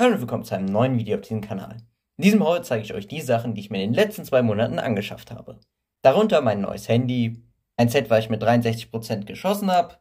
Hallo und willkommen zu einem neuen Video auf diesem Kanal. In diesem Haul zeige ich euch die Sachen, die ich mir in den letzten zwei Monaten angeschafft habe. Darunter mein neues Handy, ein Set, was ich mit 63% geschossen habe,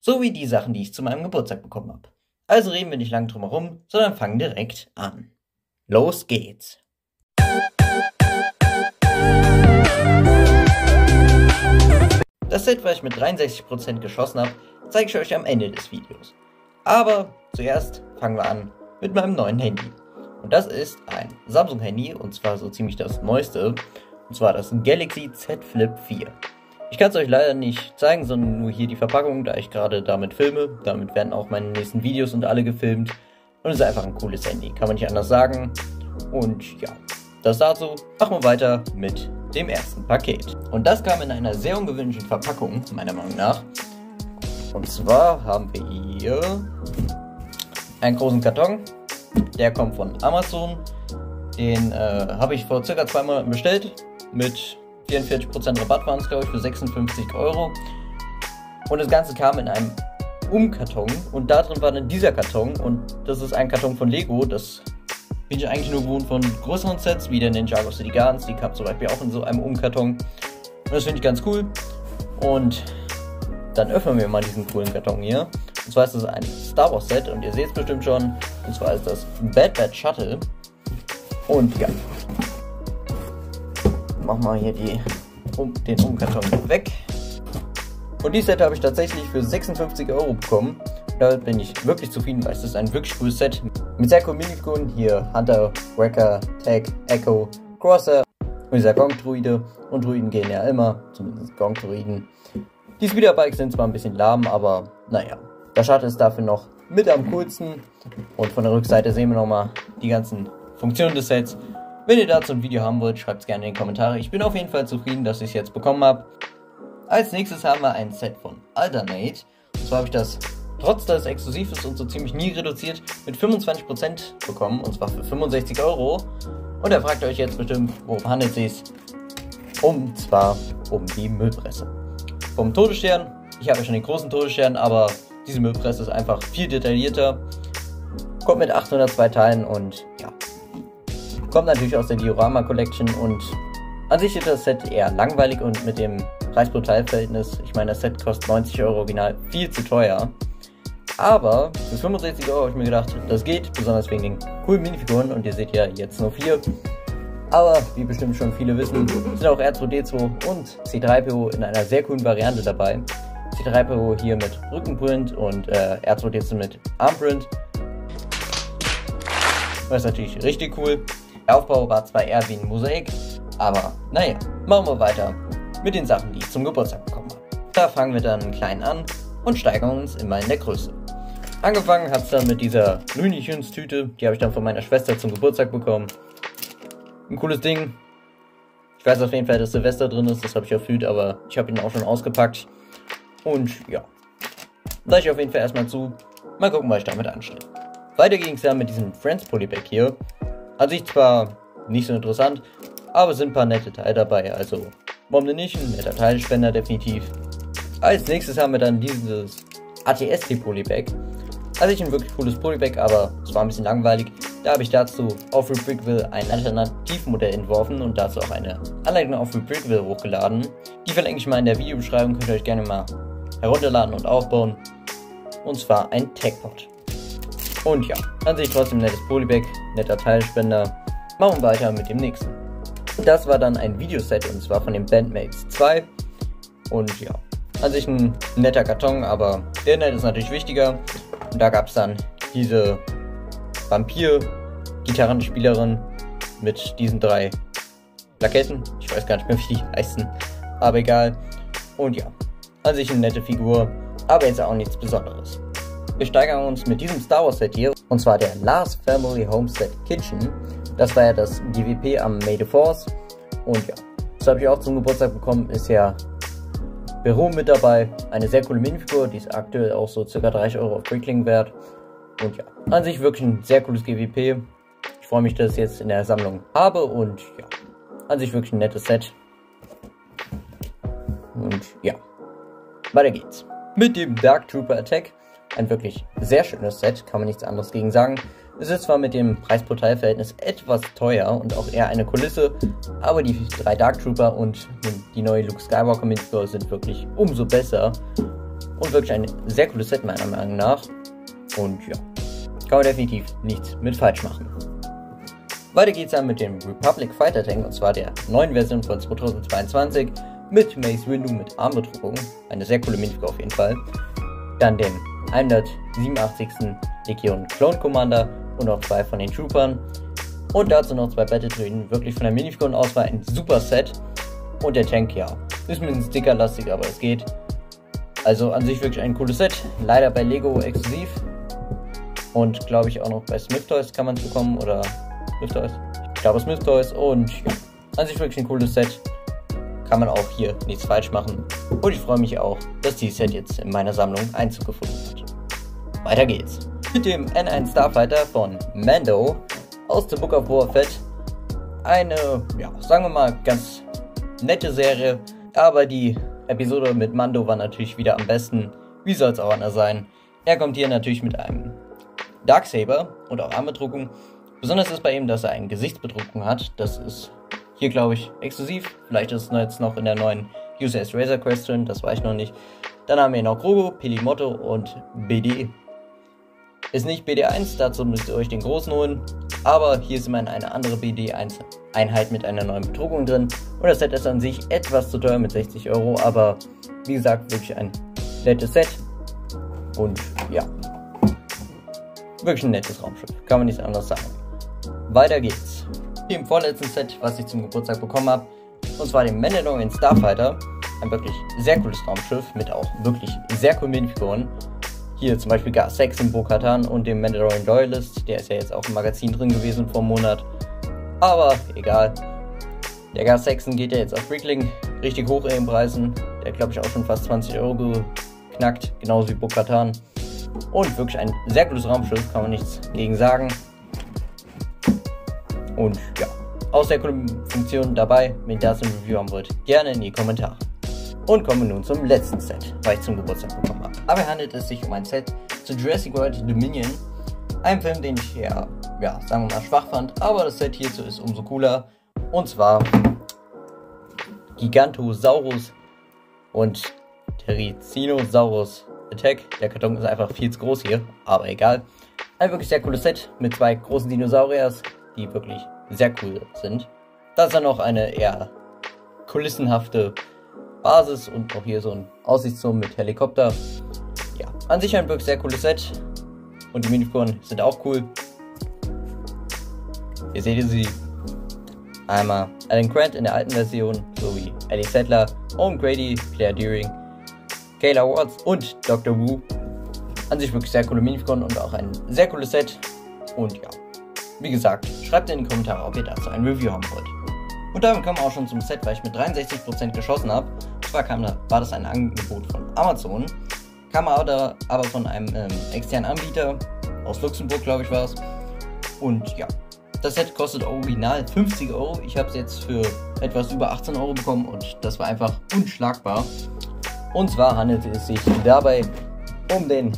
sowie die Sachen, die ich zu meinem Geburtstag bekommen habe. Also reden wir nicht lang drum herum, sondern fangen direkt an. Los geht's! Das Set, was ich mit 63% geschossen habe, zeige ich euch am Ende des Videos. Aber zuerst fangen wir an mit meinem neuen Handy. Und das ist ein Samsung Handy und zwar so ziemlich das neueste. Und zwar das Galaxy Z Flip 4. Ich kann es euch leider nicht zeigen, sondern nur hier die Verpackung, da ich gerade damit filme. Damit werden auch meine nächsten Videos und alle gefilmt. Und es ist einfach ein cooles Handy, kann man nicht anders sagen. Und ja, das dazu. Machen wir weiter mit dem ersten Paket. Und das kam in einer sehr ungewöhnlichen Verpackung, meiner Meinung nach. Und zwar haben wir hier einen großen Karton. Der kommt von Amazon. Den äh, habe ich vor circa zwei Monaten bestellt. Mit 44% Rabatt waren es, glaube ich, für 56 Euro. Und das Ganze kam in einem Umkarton. Und da drin war dann dieser Karton. Und das ist ein Karton von Lego. Das bin ich eigentlich nur gewohnt von größeren Sets, wie der Ninjago City Gardens. Die kam zum Beispiel auch in so einem Umkarton. Und das finde ich ganz cool. Und dann öffnen wir mal diesen coolen Karton hier. Und zwar ist das ein Star Wars Set und ihr seht es bestimmt schon. Und zwar ist das Bad Bad Shuttle. Und ja. Mach mal hier die, um, den Umkarton weg. Und dieses Set habe ich tatsächlich für 56 Euro bekommen. Damit bin ich wirklich zufrieden, weil es ist ein wirklich cooles Set. Mit sehr coolen Minifiguren. Hier Hunter, Wrecker, Tag, Echo, Crosser und dieser Gong-Druide. Und Druiden gehen ja immer, zumindest Gong-Druiden. Die Speederbikes sind zwar ein bisschen lahm, aber naja. Der Shuttle ist dafür noch mit am coolsten. Und von der Rückseite sehen wir nochmal die ganzen Funktionen des Sets. Wenn ihr dazu ein Video haben wollt, schreibt es gerne in die Kommentare. Ich bin auf jeden Fall zufrieden, dass ich es jetzt bekommen habe. Als nächstes haben wir ein Set von Alternate. Und zwar habe ich das, trotz dass es exklusiv ist und so ziemlich nie reduziert, mit 25% bekommen. Und zwar für 65 Euro. Und da fragt ihr euch jetzt bestimmt, worum handelt es sich? Und zwar um die Müllpresse. Vom Todesstern. Ich habe ja schon den großen Todesstern, aber diese Müllpresse ist einfach viel detaillierter. Kommt mit 802 Teilen und ja. Kommt natürlich aus der Diorama Collection und an sich ist das Set eher langweilig und mit dem Preis-Pro-Teil-Verhältnis, ich meine, das Set kostet 90 Euro original, viel zu teuer. Aber für 65 Euro habe ich mir gedacht, das geht, besonders wegen den coolen Minifiguren und ihr seht ja jetzt nur vier. Aber wie bestimmt schon viele wissen, sind auch R2D2 und C3PO in einer sehr coolen Variante dabei. C3PO hier mit Rückenprint und äh, R2D2 mit Armprint. Das ist natürlich richtig cool. Der Aufbau war zwar eher wie ein Mosaik, aber naja, machen wir weiter mit den Sachen, die ich zum Geburtstag bekommen habe. Da fangen wir dann klein an und steigern uns immer in der Größe. Angefangen hat es dann mit dieser Looney Tunes Tüte, die habe ich dann von meiner Schwester zum Geburtstag bekommen. Ein cooles Ding. Ich weiß auf jeden Fall, dass Silvester drin ist, das habe ich erfüllt, aber ich habe ihn auch schon ausgepackt. Und ja, sage ich auf jeden Fall erstmal zu. Mal gucken, was ich damit anstelle. Weiter ging es dann mit diesem Friends Polybag hier. An sich zwar nicht so interessant, aber sind ein paar nette Teile dabei. Also, warum denn nicht? Ein netter Teilspender definitiv. Als nächstes haben wir dann dieses ATST Polybag. Also ich ein wirklich cooles Polybag, aber es war ein bisschen langweilig. Da habe ich dazu auf Brickville ein Alternativmodell entworfen und dazu auch eine Anleitung auf Brickville hochgeladen. Die verlinke ich mal in der Videobeschreibung, könnt ihr euch gerne mal herunterladen und aufbauen. Und zwar ein Techpot. Und ja, an sich trotzdem nettes Polybag, netter Teilspender. Machen wir weiter mit dem nächsten. Das war dann ein Videoset und zwar von den Bandmates 2. Und ja, an sich ein netter Karton, aber der Inhalt ist natürlich wichtiger. Und da gab es dann diese Vampir-Gitarrenspielerin mit diesen drei Plaketten. Ich weiß gar nicht mehr, wie die heißen. Aber egal. Und ja, an sich eine nette Figur, aber jetzt auch nichts Besonderes. Wir steigern uns mit diesem Star Wars Set hier, und zwar der Last Family Homestead Kitchen. Das war ja das GWP am May the Force. Und ja, das habe ich auch zum Geburtstag bekommen, ist ja Büro mit dabei. Eine sehr coole Minifigur, die ist aktuell auch so ca. 30 Euro auf Brickling wert. Und ja, an sich wirklich ein sehr cooles GWP. Ich freue mich, dass ich es jetzt in der Sammlung habe und ja, an sich wirklich ein nettes Set. Und ja, weiter geht's. Mit dem Dark Trooper Attack. Ein wirklich sehr schönes Set, kann man nichts anderes gegen sagen. Es ist zwar mit dem Preis-Pro-Teil-Verhältnis etwas teuer und auch eher eine Kulisse, aber die drei Dark Trooper und die neue Luke Skywalker Minifigure sind wirklich umso besser und wirklich ein sehr cooles Set meiner Meinung nach. Und ja, kann man definitiv nichts mit falsch machen. Weiter geht's dann mit dem Republic Fighter Tank und zwar der neuen Version von 2022 mit Mace Windu mit Armbedruckung. Eine sehr coole Minifigure auf jeden Fall. Dann den 187. Legion Clone Commander und auch zwei von den Troopern. Und dazu noch zwei Battle-Droiden. Wirklich von der Minifiguren-Auswahl ein super Set. Und der Tank, ja, ist ein bisschen stickerlastig, aber es geht. Also an sich wirklich ein cooles Set. Leider bei Lego exklusiv. Und glaube ich auch noch bei Smith Toys kann man bekommen. Oder Smith Toys? Ich glaube Smith Toys. Und ja, an sich wirklich ein cooles Set. Kann man auch hier nichts falsch machen. Und ich freue mich auch, dass dieses Set jetzt in meiner Sammlung Einzug gefunden hat. Weiter geht's. Mit dem N1 Starfighter von Mando aus The Book of Boba Fett. Eine, ja, sagen wir mal, ganz nette Serie. Aber die Episode mit Mando war natürlich wieder am besten. Wie soll es auch anders sein? Er kommt hier natürlich mit einem Darksaber und auch Armbedruckung. Besonders ist bei ihm, dass er eine Gesichtsbedruckung hat. Das ist hier, glaube ich, exklusiv. Vielleicht ist es jetzt noch in der neuen USS Razor Quest drin, das weiß ich noch nicht. Dann haben wir noch Grogu, Pelimotto und BD. Ist nicht BD1, dazu müsst ihr euch den großen holen. Aber hier ist immerhin eine andere BD1-Einheit mit einer neuen Bedruckung drin. Und das Set ist an sich etwas zu teuer mit 60 Euro, aber wie gesagt, wirklich ein nettes Set. Und ja, wirklich ein nettes Raumschiff. Kann man nichts anderes sagen. Weiter geht's. Dem vorletzten Set, was ich zum Geburtstag bekommen habe. Und zwar dem Mandalorian Starfighter. Ein wirklich sehr cooles Raumschiff mit auch wirklich sehr coolen Minifiguren. Hier zum Beispiel Gar Saxon Bo-Katan und dem Mandalorian Loyalist. Der ist ja jetzt auch im Magazin drin gewesen vor einem Monat. Aber egal. Der Gar Saxon geht ja jetzt auf Freakling richtig hoch in den Preisen. Der glaube ich auch schon fast 20 Euro geknackt. Genauso wie Bo-Katan. Und wirklich ein sehr cooles Raumschiff, kann man nichts gegen sagen. Und ja, aus der Funktion dabei, wenn ihr das im Review haben wollt, gerne in die Kommentare. Und kommen wir nun zum letzten Set, was ich zum Geburtstag bekommen habe. Aber handelt es sich um ein Set zu Jurassic World Dominion. Ein Film, den ich ja, ja, sagen wir mal, schwach fand, aber das Set hierzu ist umso cooler. Und zwar Gigantosaurus und Terizinosaurus Attack. Der Karton ist einfach viel zu groß hier, aber egal. Ein wirklich sehr cooles Set mit zwei großen Dinosauriers, die wirklich sehr cool sind. Da ist dann noch eine eher kulissenhafte Basis und auch hier so ein Aussichtsturm mit Helikopter. Ja, an sich ein wirklich sehr cooles Set. Und die Minifiguren sind auch cool. Hier seht ihr sie. Einmal Alan Grant in der alten Version, sowie Ellie Settler, Owen Grady, Claire Deering, Kayla Watts und Dr. Wu. An sich wirklich sehr coole Minifiguren und auch ein sehr cooles Set. Und ja, wie gesagt, schreibt in die Kommentare, ob ihr dazu ein Review haben wollt. Und damit kommen wir auch schon zum Set, weil ich mit 63% geschossen habe. Zwar kam da, war das ein Angebot von Amazon, kam aber, aber von einem ähm, externen Anbieter, aus Luxemburg glaube ich war es. Und ja, das Set kostet original 50 Euro. Ich habe es jetzt für etwas über 18 Euro bekommen und das war einfach unschlagbar. Und zwar handelt es sich dabei um den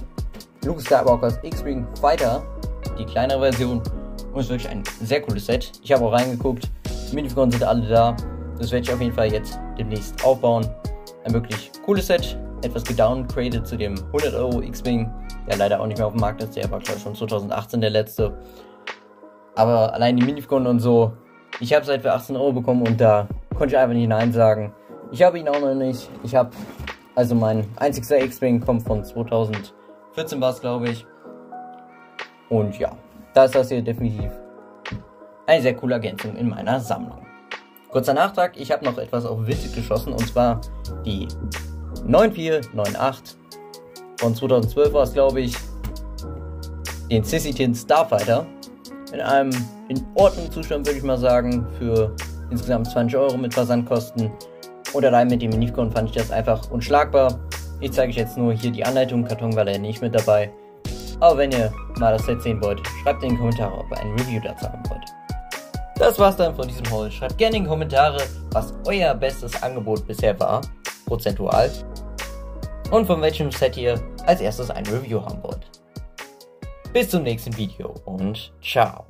Luke Skywalkers X-Wing Fighter, die kleinere Version und ist wirklich ein sehr cooles Set. Ich habe auch reingeguckt. Die Minifiguren sind alle da. Das werde ich auf jeden Fall jetzt demnächst aufbauen. Ein wirklich cooles Set. Etwas gedowngraded zu dem 100 Euro X-Wing, der leider auch nicht mehr auf dem Markt ist. Der war, glaube ich, schon 2018 der letzte. Aber allein die Minifiguren und so. Ich habe es halt für 18 Euro bekommen und da konnte ich einfach nicht Nein sagen. Ich habe ihn auch noch nicht. Ich habe, also mein einzigster X-Wing kommt von 2014 war es, glaube ich. Und ja, da ist das hier definitiv eine sehr coole Ergänzung in meiner Sammlung. Kurzer Nachtrag, ich habe noch etwas auf Vintage geschossen und zwar die 9498 von 2012 war es glaube ich, den Sissy-Tin Starfighter in einem in Ordnung Zustand würde ich mal sagen, für insgesamt 20 Euro mit Versandkosten und allein mit dem Minifiguren fand ich das einfach unschlagbar. Ich zeige euch jetzt nur hier die Anleitung, Karton war leider nicht mit dabei. Aber wenn ihr mal das Set sehen wollt, schreibt in die Kommentare, ob ihr ein Review dazu haben wollt. Das war's dann von diesem Haul. Schreibt gerne in die Kommentare, was euer bestes Angebot bisher war, prozentual, und von welchem Set ihr als erstes ein Review haben wollt. Bis zum nächsten Video und ciao.